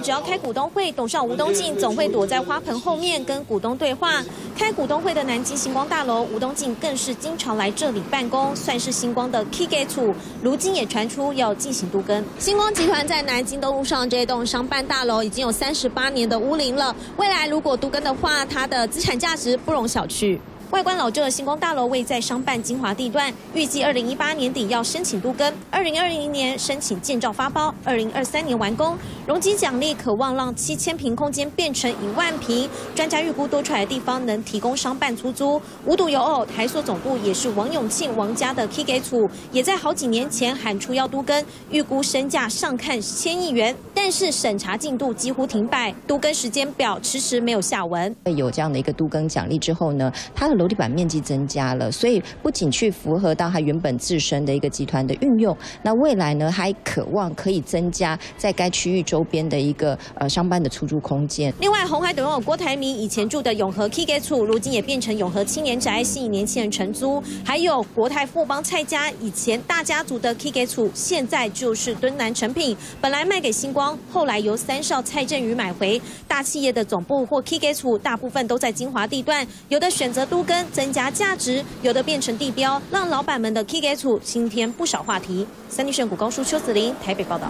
只要开股东会，董事长吴东进总会躲在花盆后面跟股东对话。开股东会的南京星光大楼，吴东进更是经常来这里办公，算是星光的 key gate 处。如今也传出要进行都更。星光集团在南京东路上这栋商办大楼已经有三十八年的屋龄了，未来如果都更的话，它的资产价值不容小觑。外观老旧的星光大楼位在商办精华地段，预计二零一八年底要申请都更，二零二零年申请建造发包，二零二三年完工。容积奖励渴望让七千平空间变成一万平，专家预估多出来的地方能提供商办出租。无独有偶，台塑总部也是王永庆王家的 K 给处，也在好几年前喊出要都更，预估身价上看千亿元，但是审查进度几乎停摆，都更时间表迟迟没有下文。有这样的一个都更奖励之后呢，他楼地板面积增加了，所以不仅去符合到它原本自身的一个集团的运用，那未来呢还渴望可以增加在该区域周边的一个呃商办的出租空间。另外，红海董有郭台铭以前住的永和 K 给处，如今也变成永和青年宅，吸引年轻人承租。还有国泰富邦蔡家以前大家族的 K 给处，现在就是敦南成品，本来卖给星光，后来由三少蔡振宇买回。大企业的总部或 K 给处，大部分都在精华地段，有的选择都跟增加价值，有的变成地标，让老板们的 K 给处增添不少话题。三立炫谷高叔邱子林台北报道。